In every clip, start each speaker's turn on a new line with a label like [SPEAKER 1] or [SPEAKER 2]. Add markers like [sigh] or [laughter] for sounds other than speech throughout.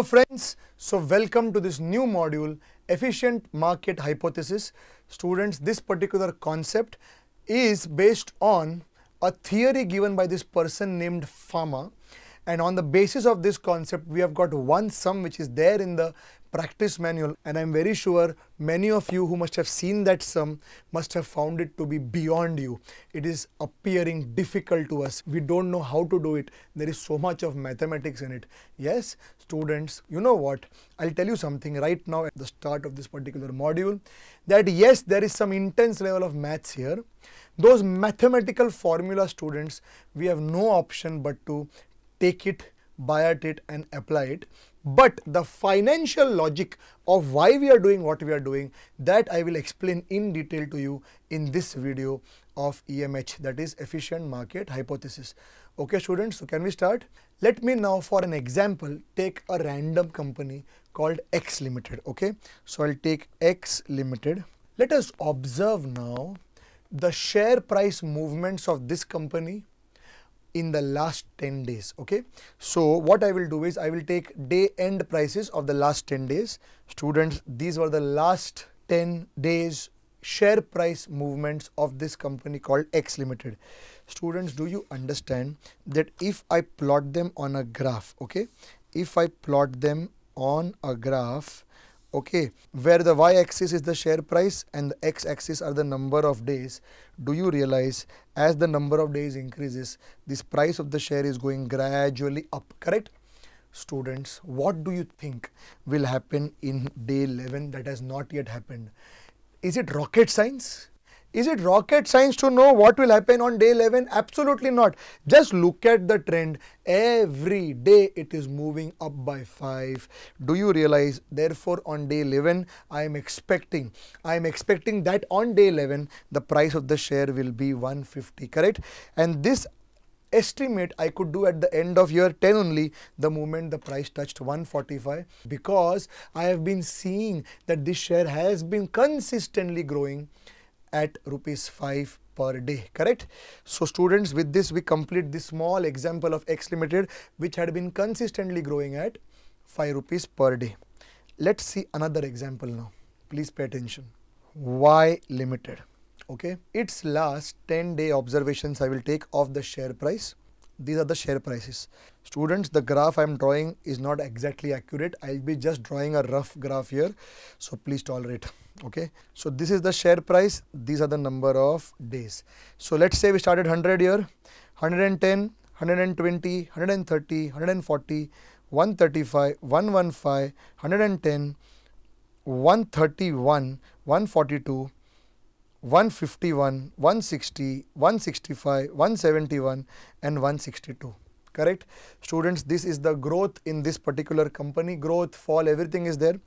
[SPEAKER 1] Hello friends, so welcome to this new module, Efficient Market Hypothesis. Students, this particular concept is based on a theory given by this person named Fama and on the basis of this concept we have got one sum which is there in the practice manual and I'm very sure many of you who must have seen that sum must have found it to be beyond you. It is appearing difficult to us. We don't know how to do it. There is so much of mathematics in it. Yes, students, you know what? I'll tell you something right now at the start of this particular module that yes, there is some intense level of maths here. Those mathematical formula students, we have no option but to take it, buy at it and apply it. But the financial logic of why we are doing what we are doing that I will explain in detail to you in this video of EMH that is efficient market hypothesis. Okay students, so can we start? Let me now for an example take a random company called X Limited. Okay, so I'll take X Limited. Let us observe now the share price movements of this company in the last 10 days okay? So what i will do is i will take day end prices of the last 10 days. Students these were the last 10 days share price movements of this company called x limited. Students do you understand that if i plot them on a graph okay? If i plot them on a graph okay where the y-axis is the share price and the x-axis are the number of days do you realize as the number of days increases this price of the share is going gradually up correct? Students what do you think will happen in day 11 that has not yet happened? Is it rocket science is it rocket science to know what will happen on day 11? Absolutely not. Just look at the trend. Every day it is moving up by 5. Do you realize? Therefore, on day 11, I am expecting, I am expecting that on day 11, the price of the share will be 150, correct? And this estimate I could do at the end of year 10 only the moment the price touched 145 because I have been seeing that this share has been consistently growing at rupees 5 per day correct? So students with this we complete this small example of x limited which had been consistently growing at 5 rupees per day. Let's see another example now. Please pay attention. Y limited okay? Its last 10 day observations i will take of the share price. These are the share prices. Students the graph i'm drawing is not exactly accurate. I'll be just drawing a rough graph here. So please tolerate okay? So this is the share price. These are the number of days. So let's say we started 100 here 110 120 130 140 135 115 110 131 142 151 160 165 171 and 162 correct? Students this is the growth in this particular company. Growth fall everything is there.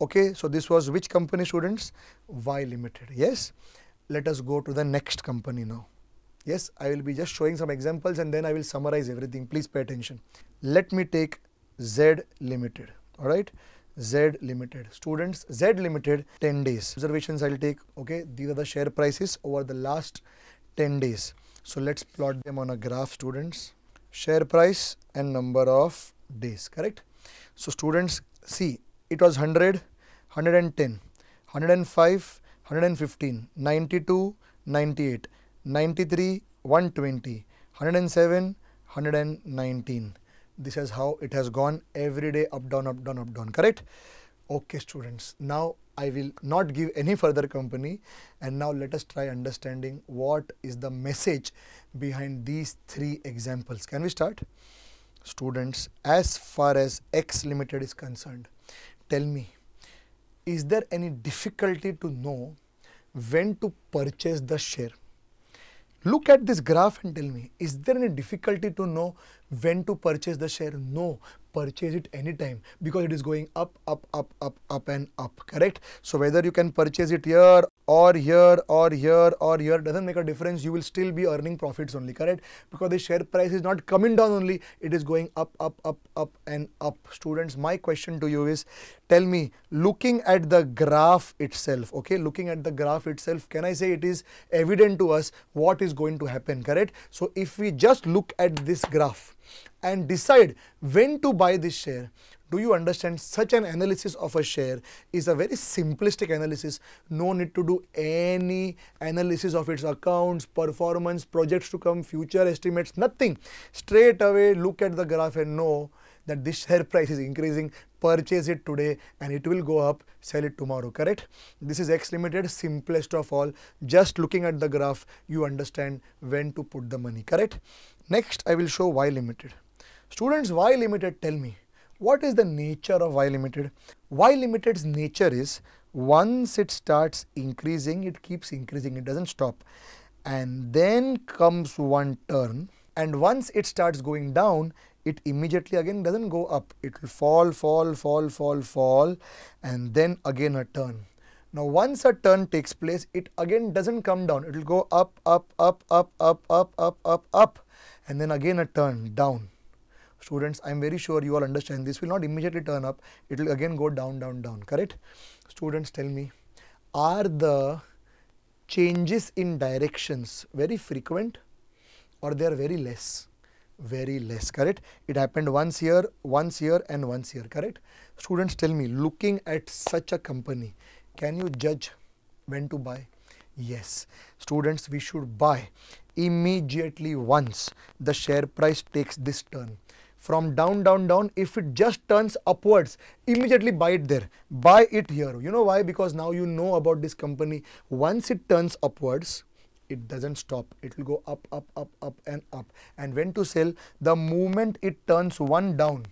[SPEAKER 1] Okay so this was which company students? Y limited. Yes? Let us go to the next company now. Yes i will be just showing some examples and then i will summarize everything. Please pay attention. Let me take z limited. All right z limited. Students z limited 10 days. Observations i'll take. Okay these are the share prices over the last 10 days. So let's plot them on a graph students share price and number of days correct? So students see it was 100 110 105 115 92 98 93 120 107 119 this is how it has gone every day up down up down up down correct? Okay students now I will not give any further company and now let us try understanding what is the message behind these three examples. Can we start? Students, as far as X Limited is concerned, tell me, is there any difficulty to know when to purchase the share? Look at this graph and tell me, is there any difficulty to know when to purchase the share? No, purchase it anytime because it is going up, up, up, up, up and up, correct? So whether you can purchase it here or here or here or here doesn't make a difference. You will still be earning profits only, correct? Because the share price is not coming down only, it is going up, up, up, up and up. Students, my question to you is, tell me, looking at the graph itself, okay, looking at the graph itself, can I say it is evident to us what is going to happen, correct? So if we just look at this graph, and decide when to buy this share, Do you understand such an analysis of a share is a very simplistic analysis. No need to do any analysis of its accounts, performance, projects to come, future estimates, nothing. Straight away look at the graph and know that this share price is increasing, purchase it today and it will go up, sell it tomorrow, correct? This is X Limited, simplest of all. Just looking at the graph, you understand when to put the money, correct? Next, I will show Y Limited. Students, Y Limited, tell me, what is the nature of Y Limited? Y Limited's nature is once it starts increasing, it keeps increasing, it doesn't stop. And then comes one turn and once it starts going down, it immediately again doesn't go up. It will fall, fall, fall, fall, fall and then again a turn. Now once a turn takes place, it again doesn't come down. It will go up, up, up, up, up, up, up, up, up and then again a turn down Students, I am very sure you all understand this will not immediately turn up. It will again go down, down, down, correct? Students, tell me, are the changes in directions very frequent or they are very less? Very less, correct? It happened once here, once here and once here, correct? Students, tell me, looking at such a company, can you judge when to buy? Yes, students, we should buy immediately once the share price takes this turn from down, down, down, if it just turns upwards, immediately buy it there. Buy it here. You know why? Because now you know about this company. Once it turns upwards, it doesn't stop. It will go up, up, up, up and up. And when to sell? The moment it turns one down,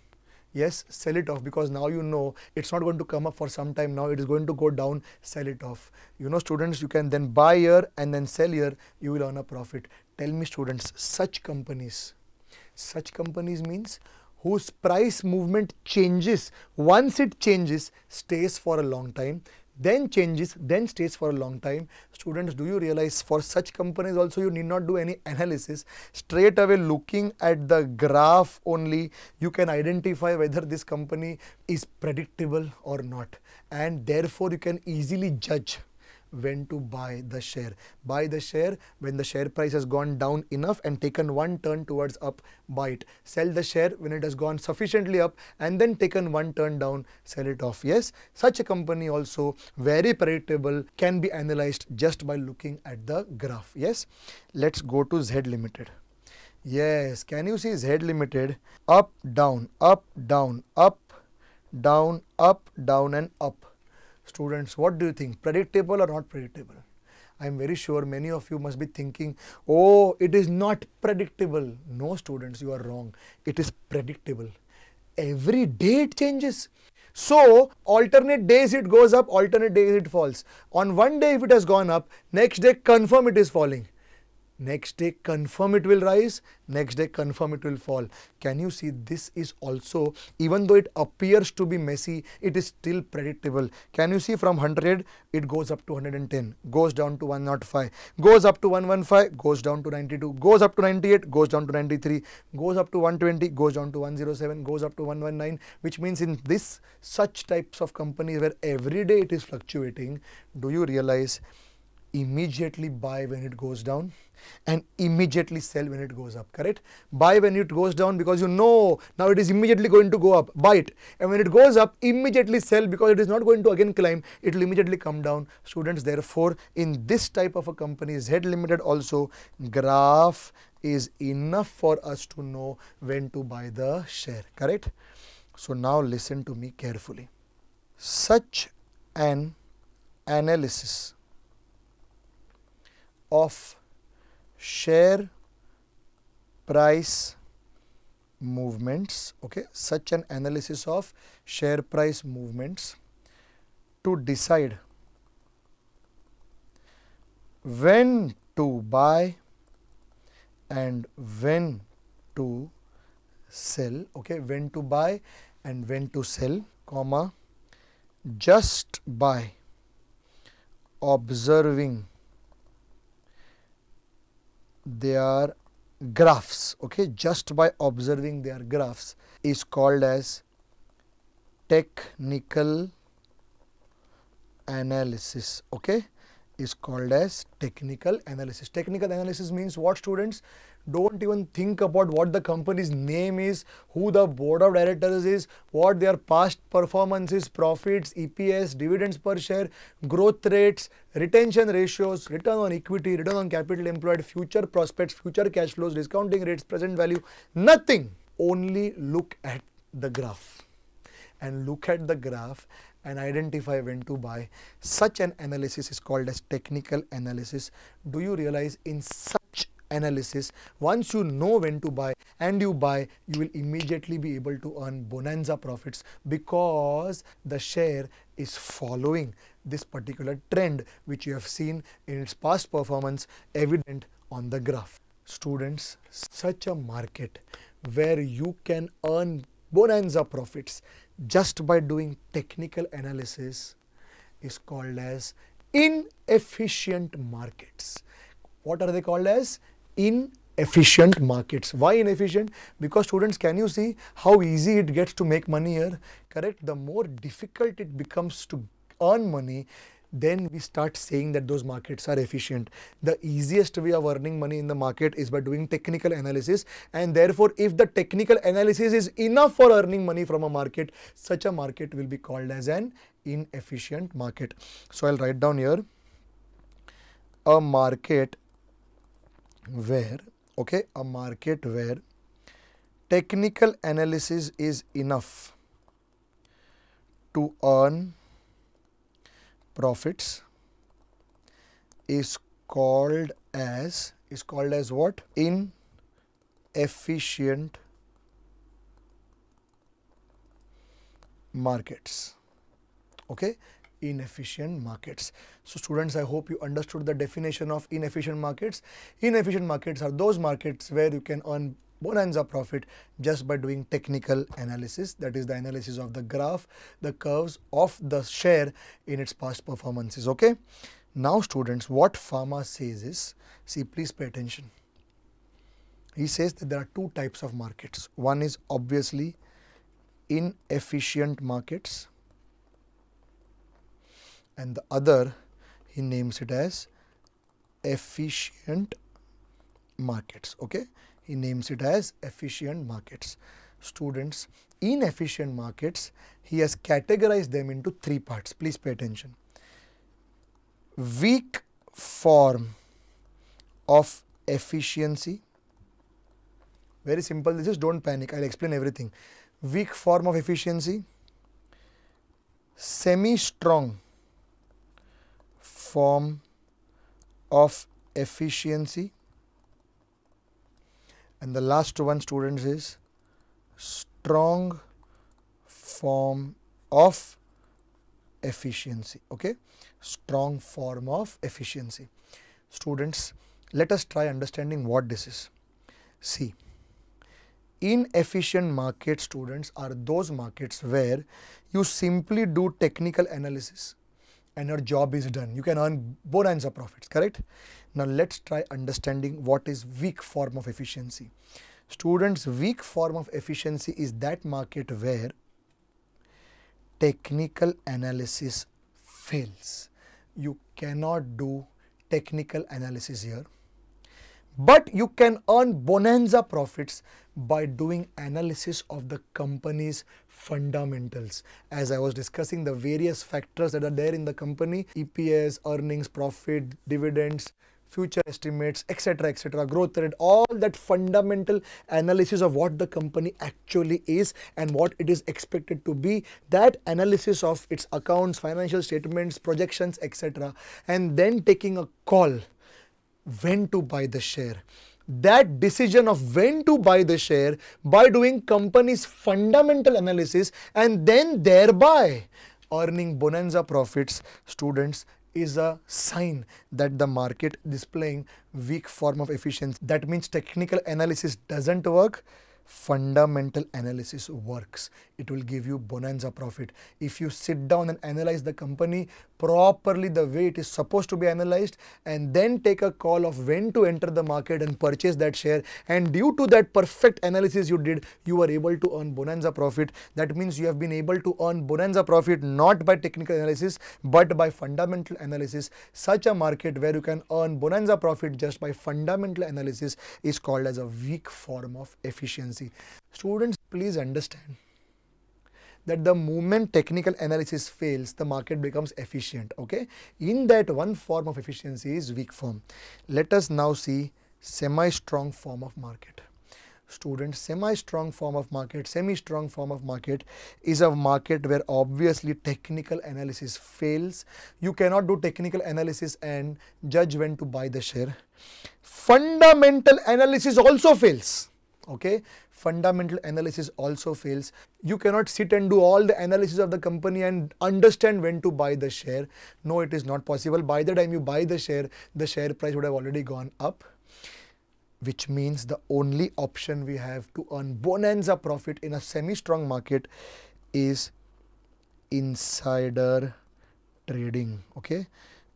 [SPEAKER 1] yes, sell it off because now you know it's not going to come up for some time. Now it is going to go down, sell it off. You know students, you can then buy here and then sell here. You will earn a profit. Tell me students, such companies such companies means whose price movement changes. Once it changes, stays for a long time, then changes, then stays for a long time. Students, do you realize for such companies also you need not do any analysis. Straight away looking at the graph only, you can identify whether this company is predictable or not. And therefore, you can easily judge when to buy the share. Buy the share when the share price has gone down enough and taken one turn towards up, buy it. Sell the share when it has gone sufficiently up and then taken one turn down, sell it off. Yes, such a company also very predictable can be analyzed just by looking at the graph. Yes, let's go to Z Limited. Yes, can you see Z Limited? Up, down, up, down, up, down, up, down and up Students, what do you think? Predictable or not predictable? I am very sure many of you must be thinking, oh, it is not predictable. No, students, you are wrong. It is predictable. Every day it changes. So, alternate days it goes up, alternate days it falls. On one day if it has gone up, next day confirm it is falling next day confirm it will rise. Next day confirm it will fall. Can you see this is also even though it appears to be messy it is still predictable. Can you see from 100 it goes up to 110 goes down to 105 goes up to 115 goes down to 92 goes up to 98 goes down to 93 goes up to 120 goes down to 107 goes up to 119 which means in this such types of companies where every day it is fluctuating do you realize immediately buy when it goes down and immediately sell when it goes up correct? Buy when it goes down because you know now it is immediately going to go up. Buy it. And when it goes up immediately sell because it is not going to again climb. It will immediately come down. Students therefore in this type of a company z limited also graph is enough for us to know when to buy the share correct? So now listen to me carefully. Such an analysis of share price movements okay? Such an analysis of share price movements to decide when to buy and when to sell okay? When to buy and when to sell comma just by observing their graphs okay? Just by observing their graphs is called as technical analysis okay is called as technical analysis. Technical analysis means what students? Don't even think about what the company's name is, who the board of directors is, what their past performances, profits, EPS, dividends per share, growth rates, retention ratios, return on equity, return on capital employed, future prospects, future cash flows, discounting rates, present value, nothing. Only look at the graph and look at the graph and identify when to buy. Such an analysis is called as technical analysis. Do you realize in such analysis, once you know when to buy and you buy, you will immediately be able to earn bonanza profits because the share is following this particular trend which you have seen in its past performance evident on the graph. Students, such a market where you can earn bonanza profits just by doing technical analysis is called as inefficient markets. What are they called as? Inefficient markets. Why inefficient? Because students, can you see how easy it gets to make money here? Correct? The more difficult it becomes to earn money, then we start saying that those markets are efficient. The easiest way of earning money in the market is by doing technical analysis and therefore if the technical analysis is enough for earning money from a market, such a market will be called as an inefficient market. So I'll write down here a market where okay a market where technical analysis is enough to earn profits is called as is called as what? Inefficient markets. Okay? Inefficient markets. So students i hope you understood the definition of inefficient markets. Inefficient markets are those markets where you can earn bonanza profit just by doing technical analysis that is the analysis of the graph the curves of the share in its past performances okay? Now students what Fama says is see please pay attention. He says that there are two types of markets. One is obviously inefficient markets and the other he names it as efficient markets okay he names it as efficient markets. Students, inefficient markets, he has categorized them into three parts. Please pay attention. Weak form of efficiency. Very simple. This is don't panic. I'll explain everything. Weak form of efficiency. Semi-strong form of efficiency and the last one students is strong form of efficiency okay? Strong form of efficiency. Students let us try understanding what this is. See inefficient market students are those markets where you simply do technical analysis and your job is done you can earn bonanza profits correct now let's try understanding what is weak form of efficiency. Students, weak form of efficiency is that market where technical analysis fails. You cannot do technical analysis here. But you can earn bonanza profits by doing analysis of the company's fundamentals. As I was discussing the various factors that are there in the company, EPS, earnings, profit, dividends, future estimates, etc., etc., growth rate, all that fundamental analysis of what the company actually is and what it is expected to be, that analysis of its accounts, financial statements, projections, etc., and then taking a call when to buy the share. That decision of when to buy the share by doing company's fundamental analysis and then thereby earning bonanza profits, students is a sign that the market displaying weak form of efficiency. That means technical analysis doesn't work. Fundamental analysis works. It will give you bonanza profit. If you sit down and analyze the company properly the way it is supposed to be analyzed and then take a call of when to enter the market and purchase that share and due to that perfect analysis you did, you were able to earn bonanza profit. That means you have been able to earn bonanza profit not by technical analysis but by fundamental analysis. Such a market where you can earn bonanza profit just by fundamental analysis is called as a weak form of efficiency. Students, please understand that the moment technical analysis fails, the market becomes efficient. Okay, in that one form of efficiency is weak form. Let us now see semi-strong form of market. Students, semi-strong form of market, semi-strong form of market is a market where obviously technical analysis fails. You cannot do technical analysis and judge when to buy the share. Fundamental analysis also fails okay fundamental analysis also fails. You cannot sit and do all the analysis of the company and understand when to buy the share. No it is not possible. By the time you buy the share the share price would have already gone up which means the only option we have to earn bonanza profit in a semi-strong market is insider trading okay?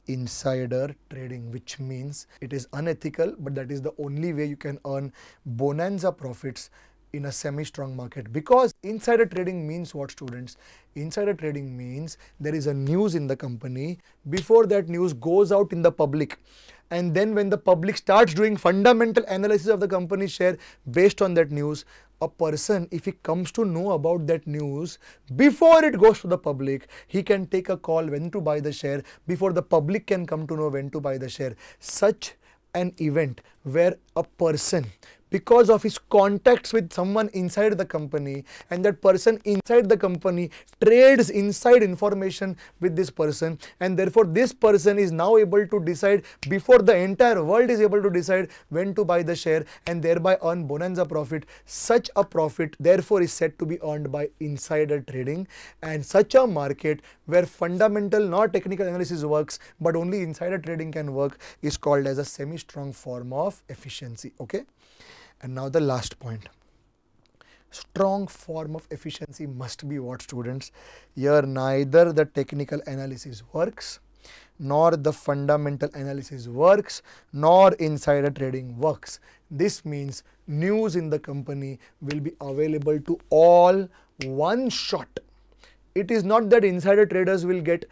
[SPEAKER 1] Insider trading which means it is unethical but that is the only way you can earn bonanza profits in a semi-strong market. Because insider trading means what students? Insider trading means there is a news in the company. Before that news goes out in the public. And then when the public starts doing fundamental analysis of the company share based on that news a person if he comes to know about that news before it goes to the public he can take a call when to buy the share before the public can come to know when to buy the share. Such an event where a person because of his contacts with someone inside the company and that person inside the company trades inside information with this person and therefore this person is now able to decide before the entire world is able to decide when to buy the share and thereby earn bonanza profit such a profit therefore is said to be earned by insider trading and such a market where fundamental not technical analysis works but only insider trading can work is called as a semi strong form of efficiency okay and now the last point. Strong form of efficiency must be what students? Here neither the technical analysis works, nor the fundamental analysis works, nor insider trading works. This means news in the company will be available to all one shot. It is not that insider traders will get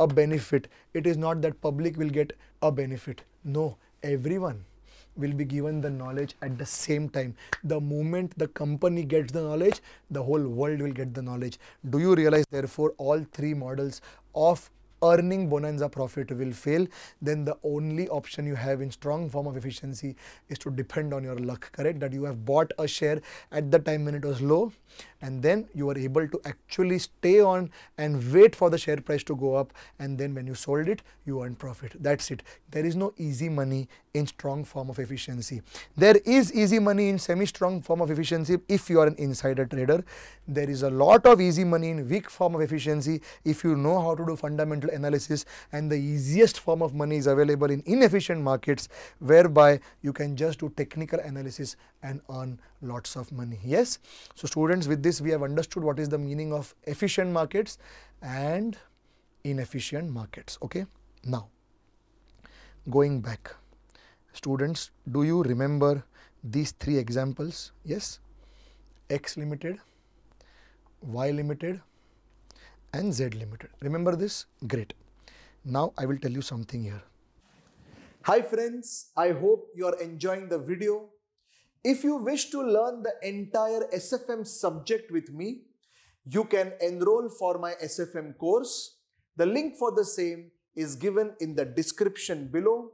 [SPEAKER 1] a benefit. It is not that public will get a benefit. No, everyone will be given the knowledge at the same time. The moment the company gets the knowledge, the whole world will get the knowledge. Do you realize therefore all three models of earning bonanza profit will fail, then the only option you have in strong form of efficiency is to depend on your luck, correct? That you have bought a share at the time when it was low and then you are able to actually stay on and wait for the share price to go up and then when you sold it, you earn profit. That's it. There is no easy money in strong form of efficiency. There is easy money in semi-strong form of efficiency if you are an insider trader. There is a lot of easy money in weak form of efficiency if you know how to do fundamental analysis and the easiest form of money is available in inefficient markets whereby you can just do technical analysis and earn lots of money. Yes. So students with this we have understood what is the meaning of efficient markets and inefficient markets. Okay. Now going back students do you remember these three examples? Yes. X limited, Y limited and Z limited. Remember this? Great. Now I will tell you something here. Hi friends, I hope you are enjoying the video. If you wish to learn the entire SFM subject with me, you can enroll for my SFM course. The link for the same is given in the description below.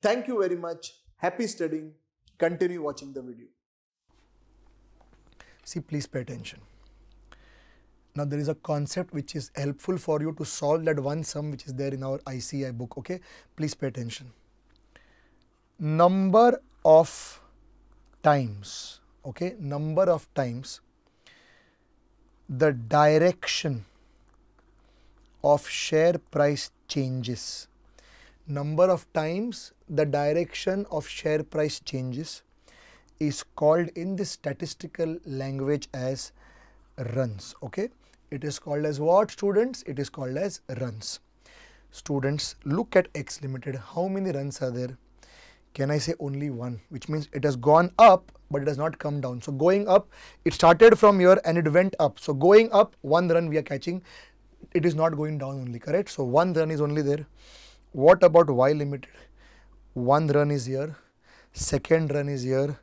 [SPEAKER 1] Thank you very much. Happy studying. Continue watching the video. See, please pay attention. Now there is a concept which is helpful for you to solve that one sum which is there in our ICI book. Okay, please pay attention. Number of times, okay, number of times the direction of share price changes. Number of times the direction of share price changes is called in the statistical language as runs okay? It is called as what students? It is called as runs. Students look at x limited. How many runs are there can i say only one? Which means it has gone up but it has not come down. So going up it started from here and it went up. So going up one run we are catching. It is not going down only correct? So one run is only there. What about y limited? One run is here second run is here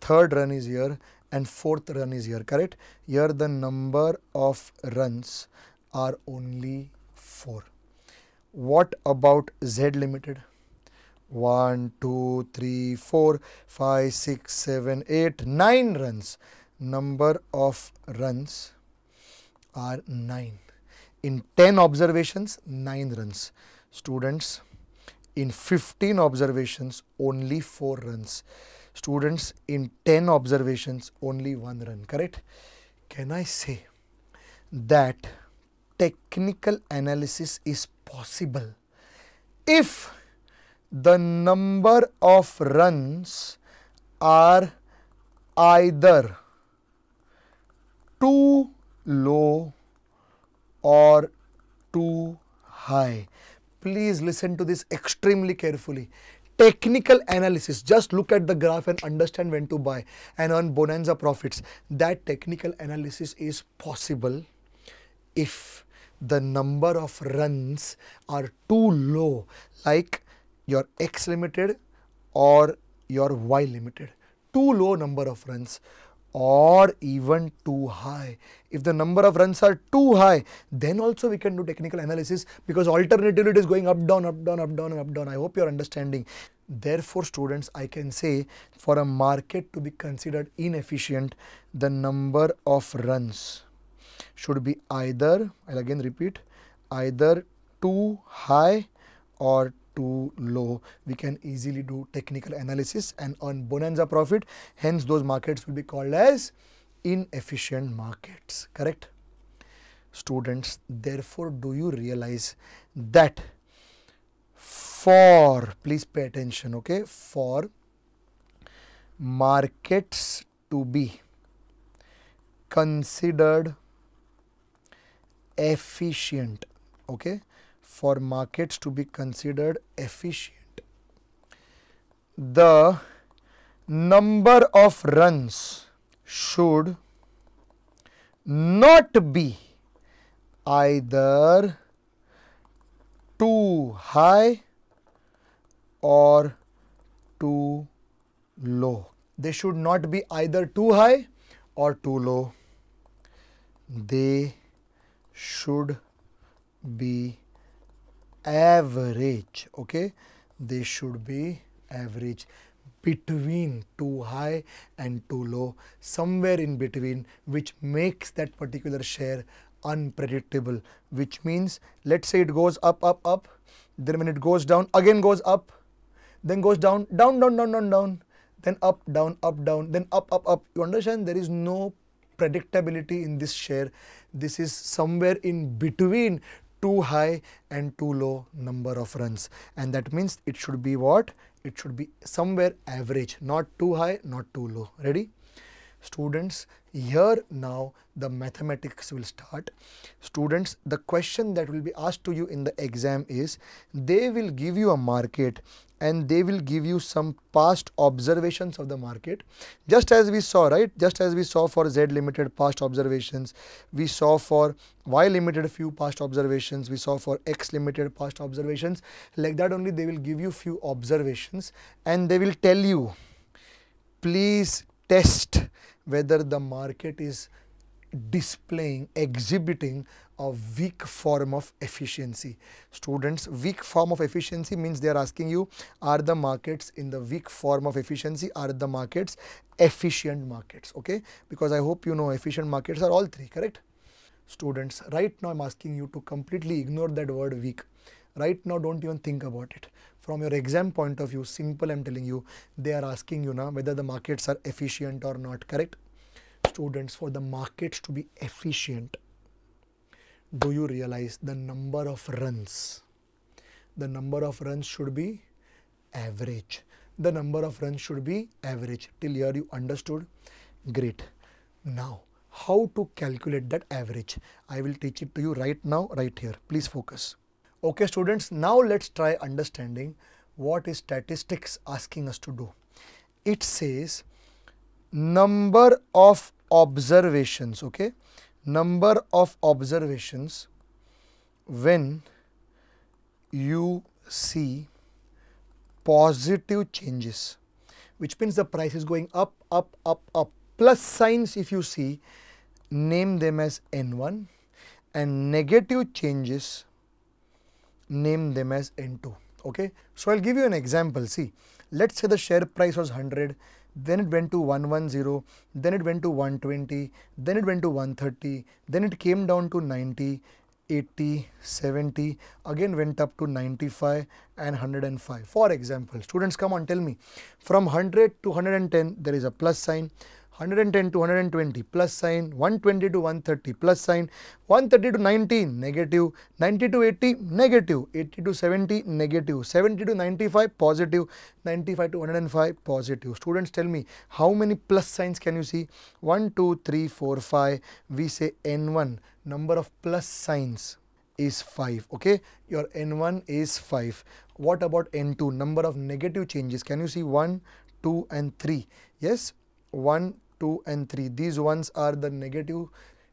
[SPEAKER 1] third run is here and fourth run is here correct? Here the number of runs are only 4 what about z limited 1 2 3 4 5 6 7 8 9 runs. Number of runs are 9 in 10 observations 9 runs. Students in 15 observations only 4 runs. Students in 10 observations only 1 run. Correct? Can i say that technical analysis is possible if the number of runs are either too low or too high. Please listen to this extremely carefully. Technical analysis, just look at the graph and understand when to buy and earn bonanza profits. That technical analysis is possible if the number of runs are too low like your x limited or your y limited too low number of runs or even too high. If the number of runs are too high, then also we can do technical analysis because alternatively it is going up, down, up, down, up, down, up, down. I hope you are understanding. Therefore, students, I can say for a market to be considered inefficient, the number of runs should be either, I'll again repeat, either too high or too We can easily do technical analysis and earn bonanza profit. Hence, those markets will be called as inefficient markets. Correct? Students, therefore, do you realize that for, please pay attention, okay, for markets to be considered efficient okay for markets to be considered efficient the number of runs should not be either too high or too low. They should not be either too high or too low. They should be average okay they should be average between too high and too low somewhere in between which makes that particular share unpredictable which means let's say it goes up up up then when it goes down again goes up then goes down down down down down down then up down up down then up up up. You understand? There is no predictability in this share. This is somewhere in between too high and too low number of runs. And that means it should be what it should be somewhere average not too high not too low. Ready? Students here now the mathematics will start. Students the question that will be asked to you in the exam is they will give you a market and they will give you some past observations of the market. Just as we saw right? Just as we saw for z limited past observations. We saw for y limited few past observations. We saw for x limited past observations. Like that only they will give you few observations and they will tell you please test whether the market is displaying, exhibiting a weak form of efficiency. Students, weak form of efficiency means they are asking you, are the markets in the weak form of efficiency, are the markets efficient markets, okay? Because I hope you know efficient markets are all three, correct? Students, right now I'm asking you to completely ignore that word weak. Right now, don't even think about it. From your exam point of view, simple I'm telling you, they are asking you now whether the markets are efficient or not, correct? Students, for the markets to be efficient, do you realize the number of runs? The number of runs should be average. the number of runs should be average. Till here you understood? Great. Now, how to calculate that average? I will teach it to you right now, right here. Please focus. Okay students, now let's try understanding what is statistics asking us to do. It says number of observations, okay? Number of observations when you see positive changes which means the price is going up up up up plus signs if you see name them as n1 and negative changes name them as n2 okay? So i'll give you an example. See let's say the share price was 100 then it went to 110 then it went to 120 then it went to 130 then it came down to 90 80, 70, again went up to 95 and 105. For example, students come on tell me. From 100 to 110 there is a plus sign, 110 to 120 plus sign, 120 to 130 plus sign, 130 to 90 negative, 90 to 80 negative, 80 to 70 negative, 70 to 95 positive, 95 to 105 positive. Students tell me how many plus signs can you see? 1, 2, 3, 4, 5. We say N1 number of plus signs is 5 okay? Your n1 is 5 what about n2 number of negative changes. Can you see 1 2 and 3 yes? 1 2 and 3 these ones are the negative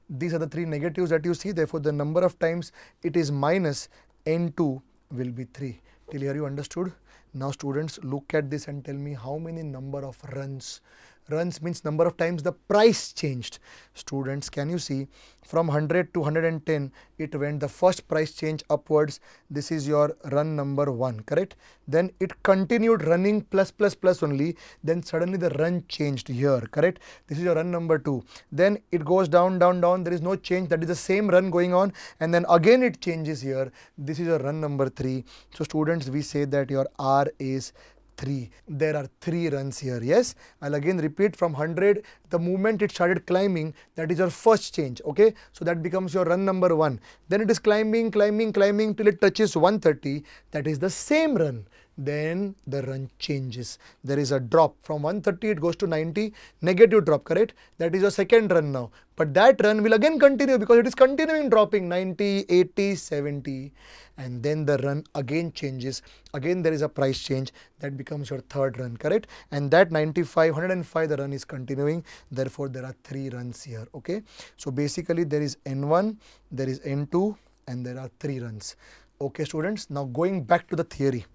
[SPEAKER 1] these are the three negatives that you see. Therefore the number of times it is minus n2 will be 3 till here you understood. Now students look at this and tell me how many number of runs runs means number of times the price changed. Students, can you see from 100 to 110, it went the first price change upwards. This is your run number one, correct? Then it continued running plus plus plus only. Then suddenly the run changed here, correct? This is your run number two. Then it goes down, down, down. There is no change. That is the same run going on. And then again it changes here. This is your run number three. So students, we say that your R is 3. There are 3 runs here. Yes, I'll again repeat from 100, the moment it started climbing, that is your first change. Okay, so that becomes your run number 1. Then it is climbing, climbing, climbing till it touches 130. That is the same run then the run changes. There is a drop from 130 it goes to 90 negative drop correct? That is your second run now. But that run will again continue because it is continuing dropping 90 80 70 and then the run again changes. Again there is a price change. That becomes your third run correct? And that 95 105 the run is continuing. Therefore there are three runs here okay? So basically there is n1 there is n2 and there are three runs. Okay students, now going back to the theory.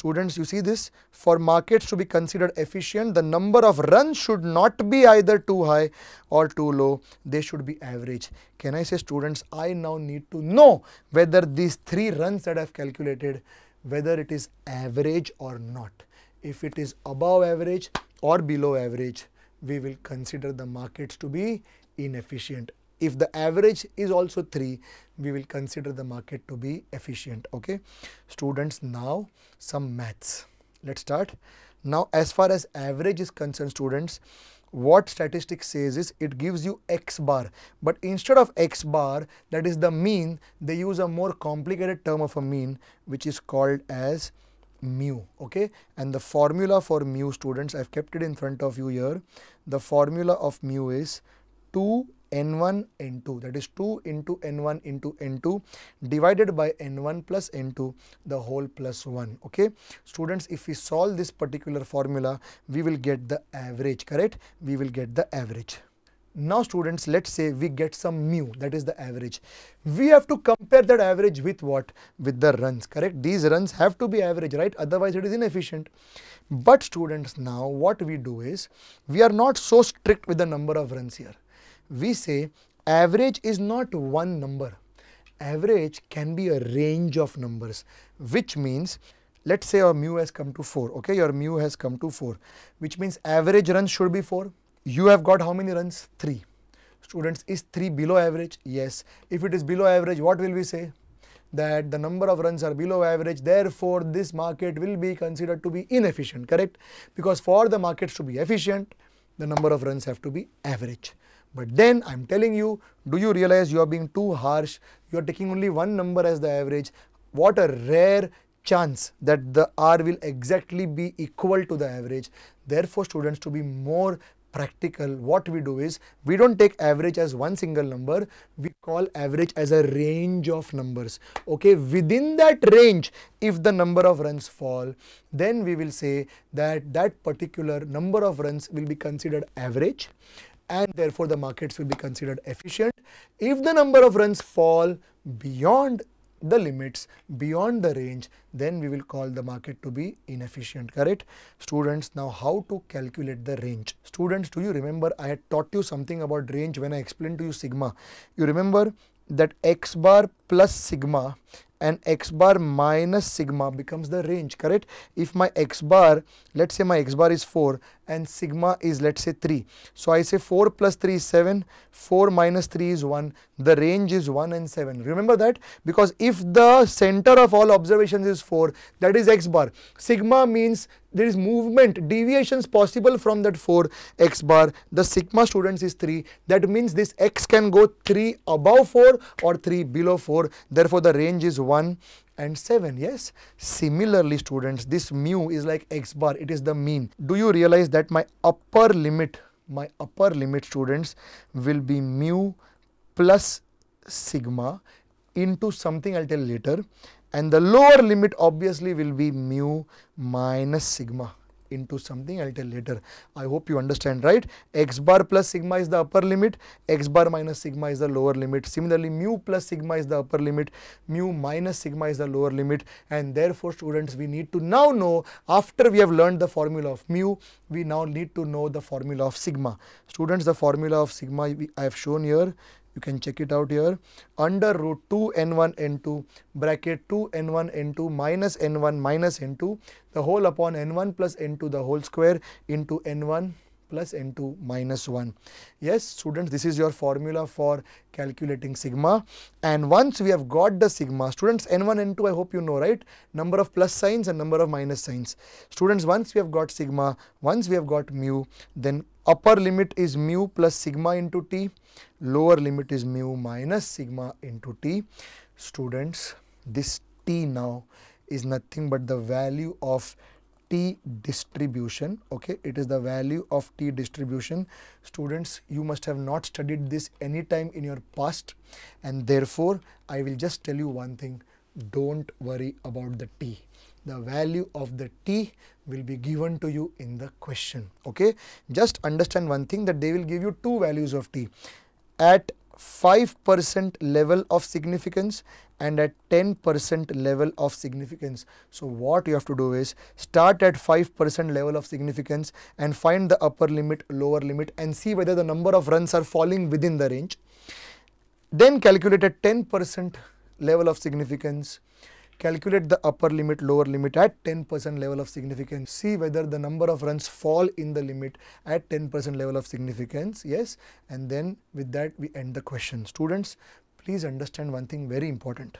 [SPEAKER 1] Students, you see this, for markets to be considered efficient, the number of runs should not be either too high or too low, they should be average. Can I say students, I now need to know whether these three runs that I have calculated, whether it is average or not. If it is above average or below average, we will consider the markets to be inefficient if the average is also 3 we will consider the market to be efficient okay? Students now some maths. Let's start. Now as far as average is concerned students what statistics says is it gives you x bar. But instead of x bar that is the mean they use a more complicated term of a mean which is called as mu okay? And the formula for mu students i've kept it in front of you here. The formula of mu is 2 n1 n2 that is 2 into n1 into n2 divided by n1 plus n2 the whole plus 1 okay? Students if we solve this particular formula we will get the average correct? We will get the average. Now students let's say we get some mu that is the average. We have to compare that average with what? With the runs correct? These runs have to be average right? Otherwise it is inefficient. But students now what we do is we are not so strict with the number of runs here we say average is not one number. Average can be a range of numbers, which means let's say your mu has come to 4, okay, your mu has come to 4, which means average runs should be 4. You have got how many runs? 3. Students, is 3 below average? Yes. If it is below average, what will we say? That the number of runs are below average, therefore this market will be considered to be inefficient, correct? Because for the markets to be efficient, the number of runs have to be average. But then I am telling you, do you realize you are being too harsh? You are taking only one number as the average. What a rare chance that the R will exactly be equal to the average. Therefore, students to be more practical what we do is we don't take average as one single number we call average as a range of numbers okay within that range if the number of runs fall then we will say that that particular number of runs will be considered average and therefore the markets will be considered efficient. If the number of runs fall beyond the limits beyond the range then we will call the market to be inefficient. Correct? Students now how to calculate the range? Students do you remember? I had taught you something about range when i explained to you sigma. You remember that x bar plus sigma and x bar minus sigma becomes the range correct? If my x bar let's say my x bar is 4 and sigma is let's say 3 so i say 4 plus 3 is 7 4 minus 3 is 1 the range is 1 and 7 remember that? Because if the center of all observations is 4 that is x bar. Sigma means there is movement deviations possible from that 4 x bar. The sigma students is 3 that means this x can go 3 above 4 or 3 below 4 therefore the range is 1 and 7 yes? Similarly students this mu is like x bar. It is the mean. Do you realize that my upper limit my upper limit students will be mu plus sigma into something I'll tell later and the lower limit obviously will be mu minus sigma into something I'll tell later. I hope you understand right. x bar plus sigma is the upper limit, x bar minus sigma is the lower limit. Similarly, mu plus sigma is the upper limit, mu minus sigma is the lower limit and therefore students we need to now know after we have learned the formula of mu, we now need to know the formula of sigma. Students the formula of sigma I have shown here you can check it out here. Under root 2 n1 n2 bracket 2 n1 n2 minus n1 minus n2 the whole upon n1 plus n2 the whole square into n1 plus n2 minus 1. Yes students this is your formula for calculating sigma and once we have got the sigma students n1 n2 I hope you know right number of plus signs and number of minus signs. Students once we have got sigma once we have got mu then upper limit is mu plus sigma into t lower limit is mu minus sigma into t. Students this t now is nothing but the value of t distribution okay? It is the value of t distribution. Students you must have not studied this any time in your past and therefore i will just tell you one thing. Don't worry about the t. The value of the t will be given to you in the question okay? Just understand one thing that they will give you two values of t. At 5% level of significance and at 10% level of significance. So what you have to do is start at 5% level of significance and find the upper limit, lower limit and see whether the number of runs are falling within the range. Then calculate at 10% level of significance calculate the upper limit lower limit at 10% level of significance. See whether the number of runs fall in the limit at 10% level of significance yes? And then with that we end the question. Students please understand one thing very important.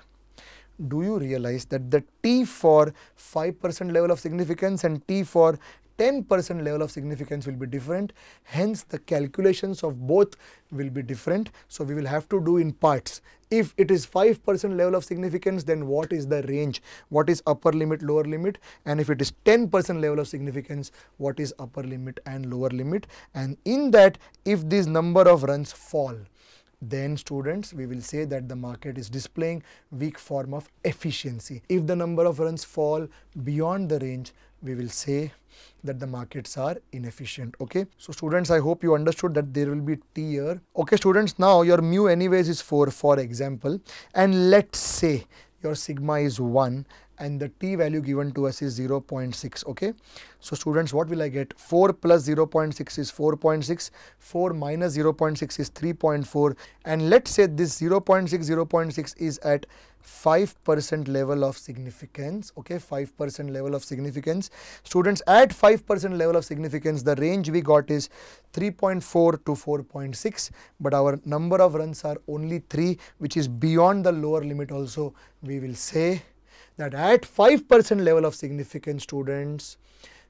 [SPEAKER 1] Do you realize that the T for 5% level of significance and T for 10% level of significance will be different. Hence, the calculations of both will be different. So, we will have to do in parts. If it is 5% level of significance, then what is the range? What is upper limit, lower limit? And if it is 10% level of significance, what is upper limit and lower limit? And in that, if this number of runs fall, then students we will say that the market is displaying weak form of efficiency. If the number of runs fall beyond the range, we will say that the markets are inefficient okay? So students i hope you understood that there will be t here. Okay students now your mu anyways is 4 for example. And let's say your sigma is 1 and the t value given to us is 0.6 okay? So students what will i get? 4 plus 0.6 is 4.6 4 minus 0.6 is 3.4 and let's say this 0.6 0.6 is at 5% level of significance okay? 5% level of significance. Students at 5% level of significance the range we got is 3.4 to 4.6 but our number of runs are only 3 which is beyond the lower limit also we will say that at 5% level of significance students,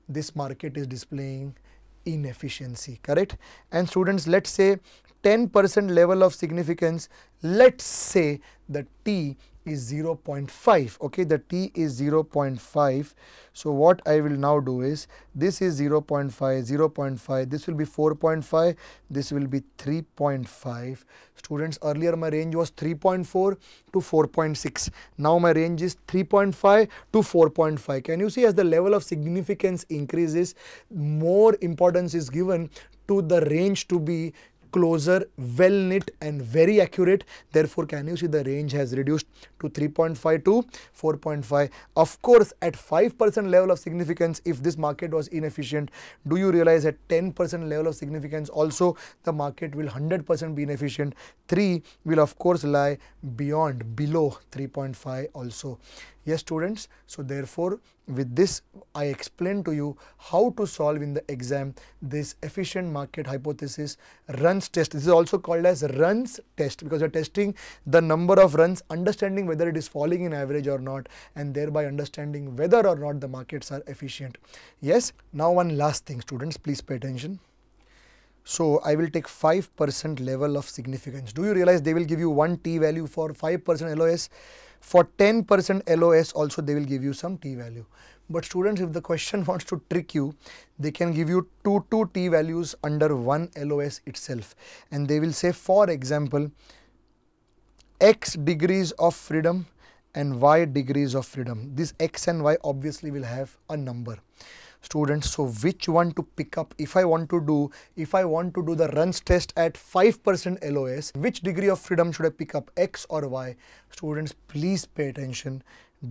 [SPEAKER 1] this market is displaying inefficiency, correct? And students, let's say 10% level of significance, let's say the T is 0.5 okay? The t is 0.5 so what I will now do is this is 0.5 0.5 this will be 4.5 this will be 3.5 students earlier my range was 3.4 to 4.6 now my range is 3.5 to 4.5 can you see as the level of significance increases more importance is given to the range to be closer, well knit and very accurate. Therefore, can you see the range has reduced to 3.5 to 4.5. Of course, at 5% level of significance, if this market was inefficient, do you realize at 10% level of significance also the market will 100% be inefficient. 3 will of course lie beyond, below 3.5 also. Yes students, so therefore with this I explained to you how to solve in the exam this efficient market hypothesis runs test. This is also called as runs test because you're testing the number of runs, understanding whether it is falling in average or not and thereby understanding whether or not the markets are efficient. Yes, now one last thing students, please pay attention. So I will take 5% level of significance. Do you realize they will give you one t value for 5% LOS? For 10% LOS also they will give you some t value. But students if the question [laughs] wants to trick you, they can give you two two t values under one LOS itself. And they will say for example, x degrees of freedom and y degrees of freedom. This x and y obviously will have a number students so which one to pick up if I want to do if I want to do the runs test at 5% LOS which degree of freedom should I pick up X or Y students please pay attention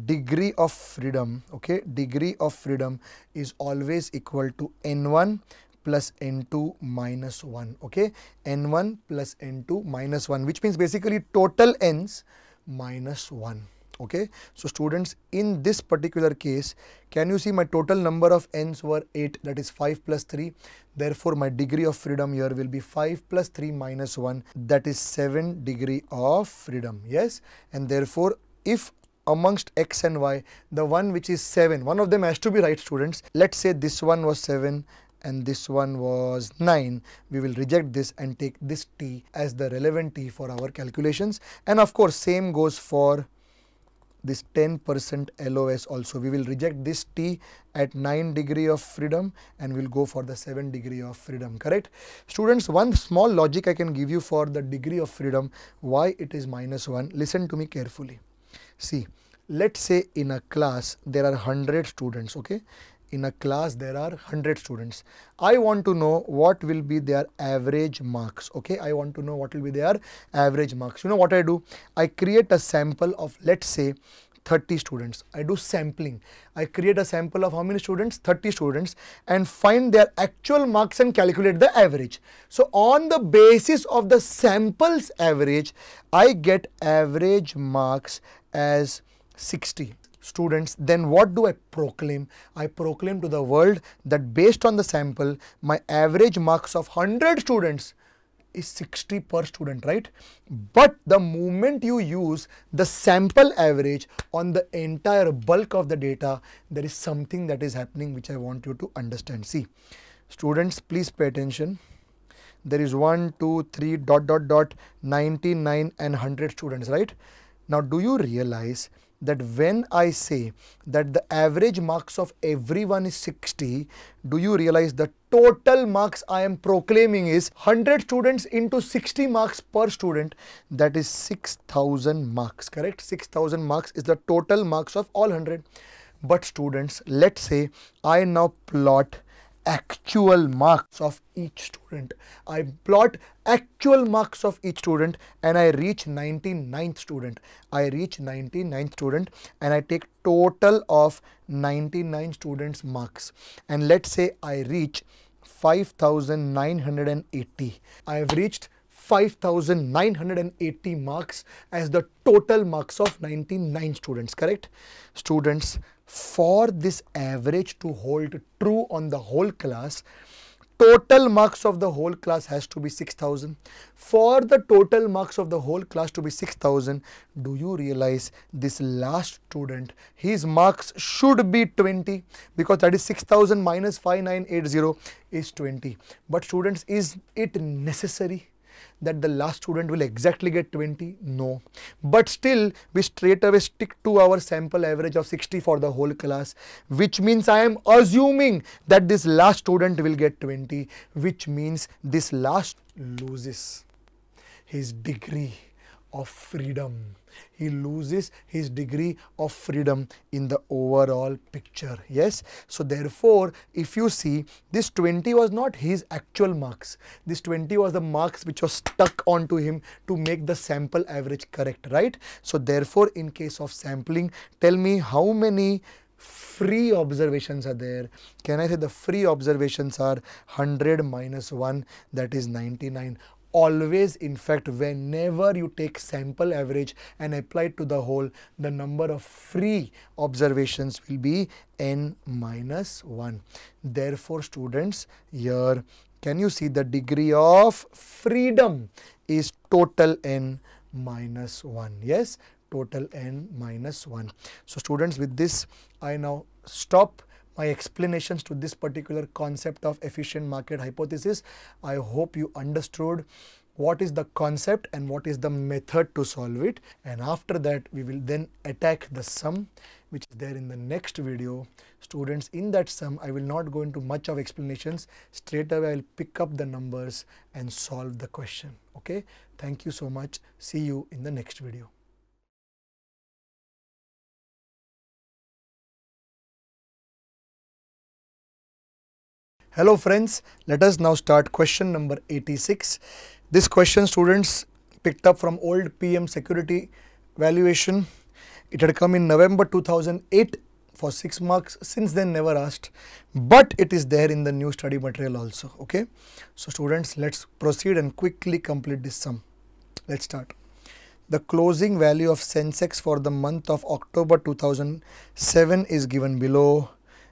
[SPEAKER 1] degree of freedom okay? Degree of freedom is always equal to N1 plus n2 minus 1 okay? N1 plus n2 minus 1 which means basically total n's minus 1 okay? So students in this particular case can you see my total number of n's were 8 that is 5 plus 3 therefore my degree of freedom here will be 5 plus 3 minus 1 that is 7 degree of freedom yes? And therefore if amongst x and y the one which is 7 one of them has to be right students let's say this one was 7 and this one was 9 we will reject this and take this t as the relevant t for our calculations and of course same goes for this 10% LOS also. We will reject this T at 9 degree of freedom and we'll go for the 7 degree of freedom, correct? Students, one small logic I can give you for the degree of freedom, why it is minus 1. Listen to me carefully. See, let's say in a class there are 100 students, okay? in a class there are 100 students i want to know what will be their average marks okay i want to know what will be their average marks you know what i do i create a sample of let's say 30 students. I do sampling. I create a sample of how many students? 30 students and find their actual marks and calculate the average. So on the basis of the samples average, I get average marks as 60 students, then what do I proclaim? I proclaim to the world that based on the sample, my average marks of 100 students is 60 per student, right? But the moment you use the sample average on the entire bulk of the data, there is something that is happening which I want you to understand. See, students, please pay attention. There is 1, 2, 3, dot, dot, dot, 99 and 100 students, right? Now, do you realize that when I say that the average marks of everyone is 60, do you realize the total marks I am proclaiming is 100 students into 60 marks per student? That is 6000 marks correct? 6000 marks is the total marks of all 100 but students let's say I now plot actual marks of each student. I plot actual marks of each student and I reach 99th student. I reach 99th student and I take total of 99 students marks and let's say I reach 5980. I have reached 5980 marks as the total marks of 99 students, correct? Students, for this average to hold true on the whole class, total marks of the whole class has to be 6000. For the total marks of the whole class to be 6000, do you realize this last student, his marks should be 20 because that is 6000 minus 5980 is 20. But students, is it necessary? That the last student will exactly get 20? No. But still, we straight away stick to our sample average of 60 for the whole class, which means I am assuming that this last student will get 20, which means this last loses his degree of freedom he loses his degree of freedom in the overall picture. Yes? So therefore if you see this 20 was not his actual marks. This 20 was the marks which was stuck onto him to make the sample average correct right? So therefore in case of sampling tell me how many free observations are there? Can i say the free observations are 100 minus 1 that is 99 always in fact whenever you take sample average and apply it to the whole the number of free observations will be n minus 1 therefore students here can you see the degree of freedom is total n minus 1 yes total n minus 1 so students with this i now stop my explanations to this particular concept of efficient market hypothesis. I hope you understood what is the concept and what is the method to solve it and after that we will then attack the sum which is there in the next video. Students in that sum I will not go into much of explanations straight away I will pick up the numbers and solve the question okay. Thank you so much see you in the next video. Hello friends, let us now start question number 86. This question students picked up from old PM security valuation. It had come in November 2008 for 6 marks since then never asked but it is there in the new study material also okay. So students let's proceed and quickly complete this sum. Let's start. The closing value of Sensex for the month of October 2007 is given below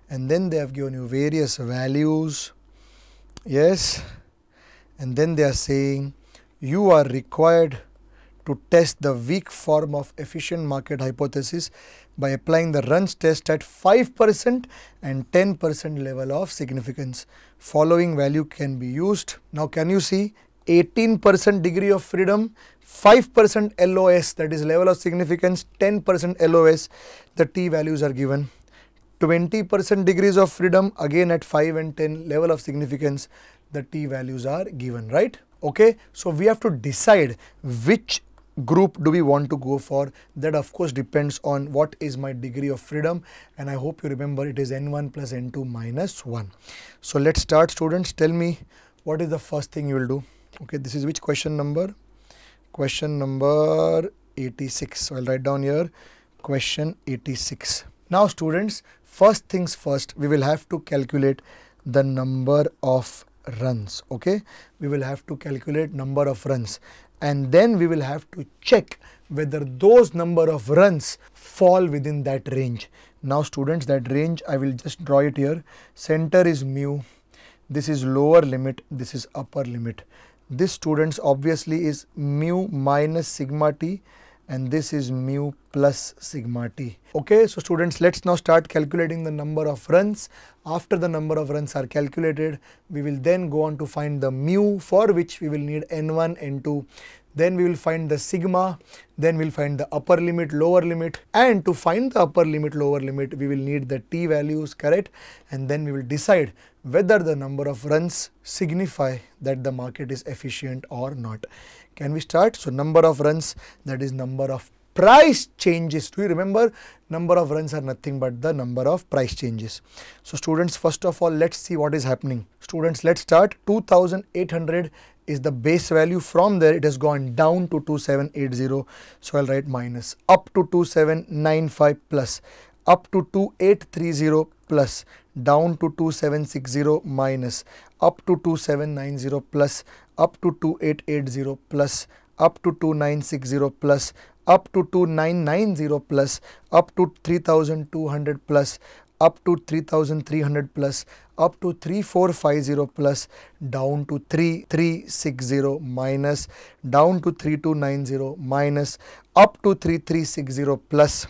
[SPEAKER 1] and then they have given you various values yes and then they are saying you are required to test the weak form of efficient market hypothesis by applying the runs test at 5% and 10% level of significance. Following value can be used. Now can you see 18% degree of freedom, 5% LOS that is level of significance, 10% LOS the t values are given. 20% degrees of freedom again at 5 and 10 level of significance the t values are given right? Okay so we have to decide which group do we want to go for. That of course depends on what is my degree of freedom and i hope you remember it is n1 plus n2 minus 1 so let's start. Students tell me what is the first thing you will do? Okay this is which question number? Question number 86 so i'll write down here. Question 86 now students first things first we will have to calculate the number of runs okay? We will have to calculate number of runs. And then we will have to check whether those number of runs fall within that range. Now students that range i will just draw it here. Center is mu. This is lower limit. This is upper limit. This students obviously is mu minus sigma t and this is mu plus sigma t. Okay, so students let's now start calculating the number of runs. After the number of runs are calculated, we will then go on to find the mu for which we will need n1, n2. Then we will find the sigma, then we will find the upper limit, lower limit and to find the upper limit, lower limit we will need the t values correct and then we will decide whether the number of runs signify that the market is efficient or not. Can we start? So, number of runs that is number of price changes. Do you remember number of runs are nothing but the number of price changes. So, students first of all let us see what is happening. Students let us start 2800 is the base value from there it has gone down to 2780. So, I will write minus up to 2795 plus up to 2830 plus down to 2760 minus up to 2790 plus up to 2880 plus up to 2960 plus up to 2990 plus up to 3200 plus up to 3300 plus up to 3450 plus down to 3360 minus down to 3290 minus up to 3360 plus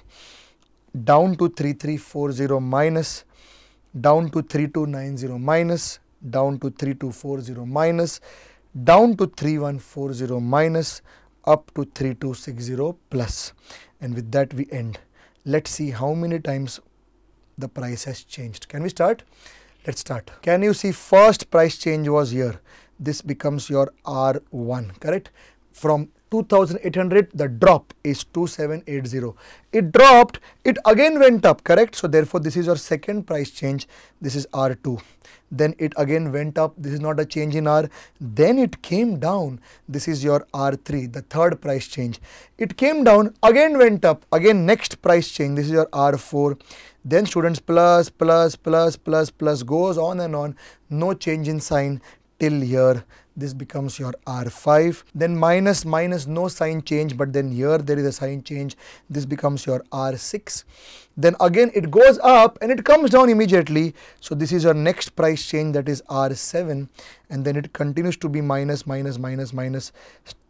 [SPEAKER 1] down to 3340 minus down to 3290 minus down to 3240 minus down to 3140 minus up to 3260 plus and with that we end. Let's see how many times the price has changed. Can we start? Let's start. Can you see first price change was here. This becomes your R1, correct? From 2800 the drop is 2780 it dropped it again went up correct? So therefore this is your second price change. This is r2 then it again went up. This is not a change in r. Then it came down. This is your r3 the third price change. It came down again went up. Again next price change. This is your r4 then students plus plus plus plus plus goes on and on. No change in sign till here this becomes your R5 then minus minus no sign change but then here there is a sign change this becomes your R6 then again it goes up and it comes down immediately. So this is your next price change that is R7 and then it continues to be minus minus minus minus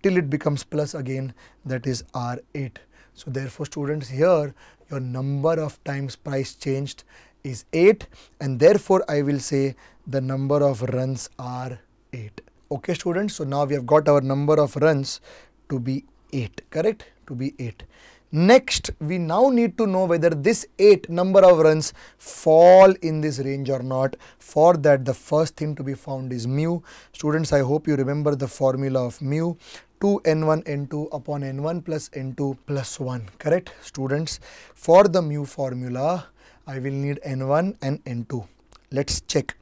[SPEAKER 1] till it becomes plus again that is R8 so therefore students here your number of times price changed is 8 and therefore I will say the number of runs are 8 okay students so now we have got our number of runs to be 8 correct? To be 8 next we now need to know whether this 8 number of runs fall in this range or not. For that the first thing to be found is mu. Students i hope you remember the formula of mu. 2 n1 n2 upon n1 plus n2 plus 1 correct? Students for the mu formula i will need n1 and n2 let's check.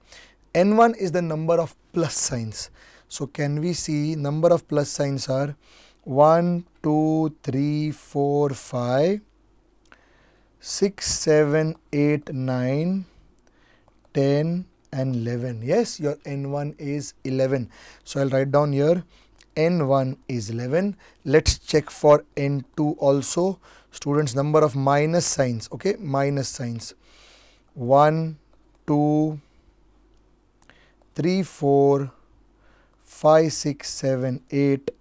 [SPEAKER 1] n1 is the number of plus signs so can we see number of plus signs are 1, 2, 3, 4, 5, 6, 7, 8, 9, 10 and 11. Yes, your N1 is 11. So I'll write down here N1 is 11. Let's check for N2 also. Students number of minus signs. Okay, minus signs. 1, 2, 3, 4, 5, 6, 7, 8,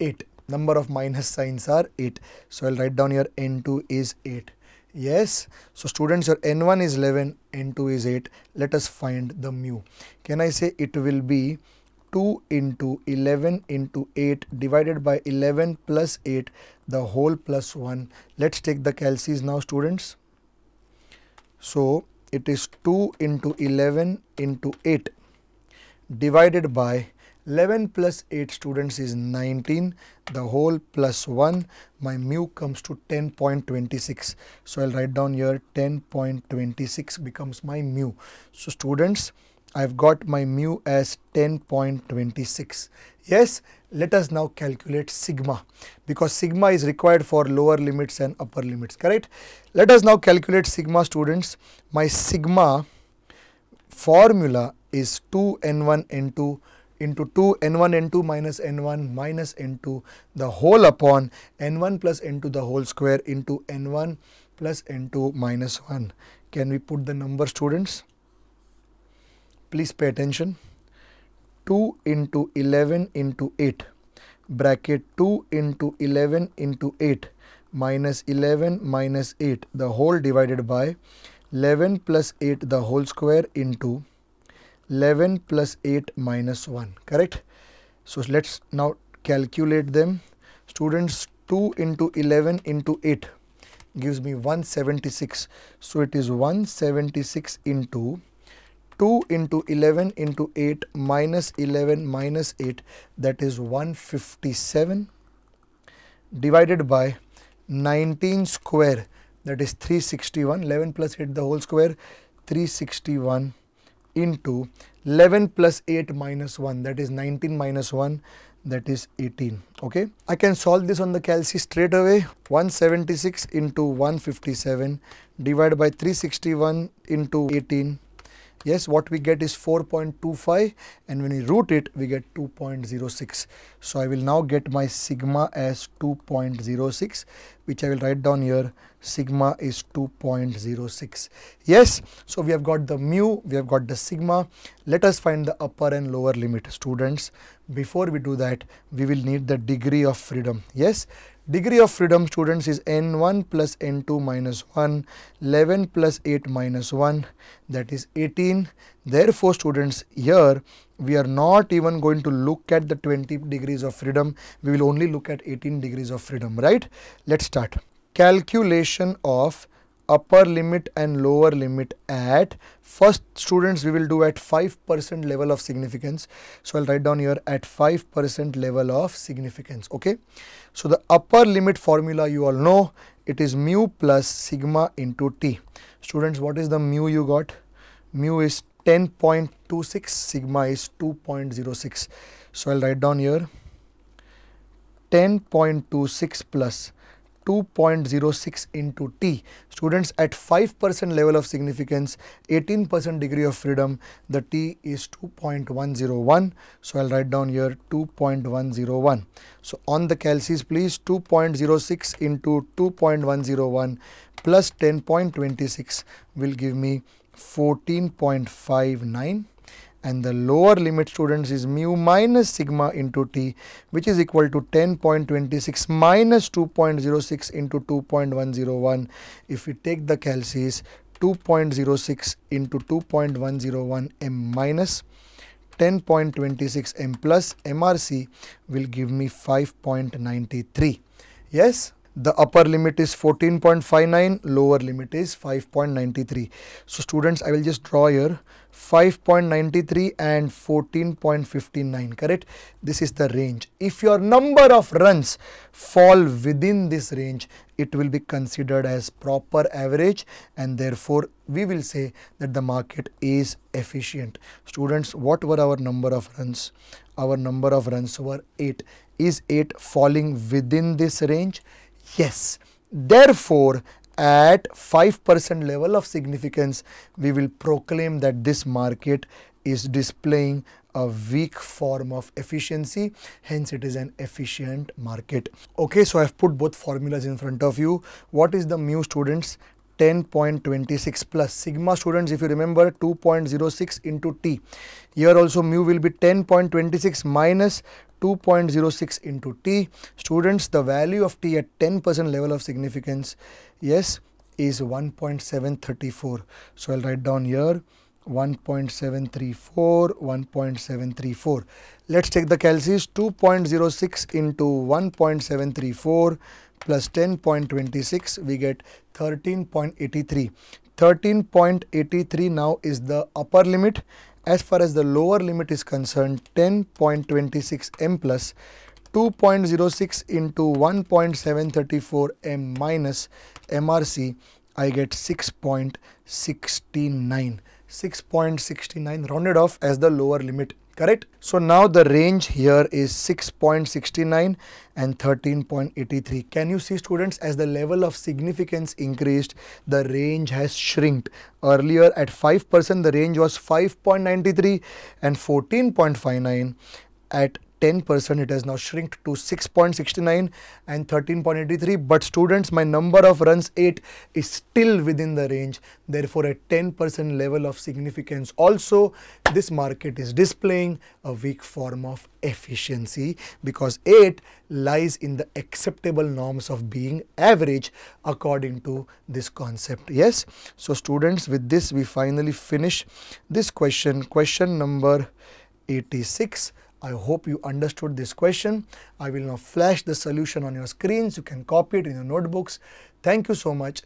[SPEAKER 1] 8. Number of minus signs are 8. So I'll write down here N2 is 8. Yes. So students your N1 is 11, N2 is 8. Let us find the mu. Can I say it will be 2 into 11 into 8 divided by 11 plus 8 the whole plus 1. Let's take the calces now students. So it is 2 into 11 into 8 divided by 11 plus 8 students is 19 the whole plus 1 my mu comes to 10.26 so I'll write down here 10.26 becomes my mu. So students I've got my mu as 10.26 yes let us now calculate sigma because sigma is required for lower limits and upper limits correct? Let us now calculate sigma students. My sigma formula is 2 n1 n2 into 2 n1 n2 minus n1 minus n2 the whole upon n1 plus n2 the whole square into n1 plus n2 minus 1. Can we put the number students? Please pay attention. 2 into 11 into 8 bracket 2 into 11 into 8 minus 11 minus 8 the whole divided by 11 plus 8 the whole square into 11 plus 8 minus 1 correct? So let's now calculate them. Students 2 into 11 into 8 gives me 176 so it is 176 into 2 into 11 into 8 minus 11 minus 8 that is 157 divided by 19 square that is 361 11 plus 8 the whole square 361 into 11 plus 8 minus 1 that is 19 minus 1 that is 18 okay? I can solve this on the calci straight away. 176 into 157 divided by 361 into 18 yes what we get is 4.25 and when we root it we get 2.06 so i will now get my sigma as 2.06 which i will write down here. Sigma is 2.06 yes so we have got the mu we have got the sigma. Let us find the upper and lower limit students. Before we do that we will need the degree of freedom. Yes Degree of freedom students is n1 plus n2 minus 1, 11 plus 8 minus 1 that is 18. Therefore students here we are not even going to look at the 20 degrees of freedom. We will only look at 18 degrees of freedom, right? Let's start. Calculation of upper limit and lower limit at first students we will do at 5% level of significance so I'll write down here at 5% level of significance okay so the upper limit formula you all know it is mu plus sigma into t. Students what is the mu you got? Mu is 10.26 sigma is 2.06 so I'll write down here 10.26 plus 2.06 into t. Students at 5% level of significance, 18% degree of freedom, the t is 2.101. So, I will write down here 2.101. So, on the calces please 2.06 into 2.101 plus 10.26 will give me 14.59 and the lower limit students is mu minus sigma into t which is equal to 10.26 minus 2.06 into 2.101 if we take the calces 2.06 into 2.101 m minus 10.26 m plus mrc will give me 5.93 yes the upper limit is 14.59 lower limit is 5.93 so students i will just draw here. 5.93 and 14.59 correct? This is the range. If your number of runs fall within this range it will be considered as proper average and therefore we will say that the market is efficient. Students what were our number of runs? Our number of runs were 8 is 8 falling within this range Yes, therefore at 5% level of significance, we will proclaim that this market is displaying a weak form of efficiency. Hence it is an efficient market. Okay so i've put both formulas in front of you. What is the mu students? 10.26 plus sigma students if you remember 2.06 into t. Here also mu will be 10.26 minus 2.06 into t. Students, the value of t at 10% level of significance, yes, is 1.734. So, I will write down here 1.734, 1.734. Let's take the calces 2.06 into 1.734 plus 10.26 we get 13.83. 13.83 now is the upper limit as far as the lower limit is concerned 10.26 m plus 2.06 into 1.734 m minus MRC I get 6.69 6.69 rounded off as the lower limit correct? So now the range here is 6.69 and 13.83 can you see students as the level of significance increased the range has shrinked. Earlier at 5% the range was 5.93 and 14.59 at 10% it has now shrunk to 6.69 and 13.83 but students my number of runs 8 is still within the range therefore a 10% level of significance. Also this market is displaying a weak form of efficiency because 8 lies in the acceptable norms of being average according to this concept. Yes? So students with this we finally finish this question. Question number 86 I hope you understood this question. I will now flash the solution on your screens. You can copy it in your notebooks. Thank you so much.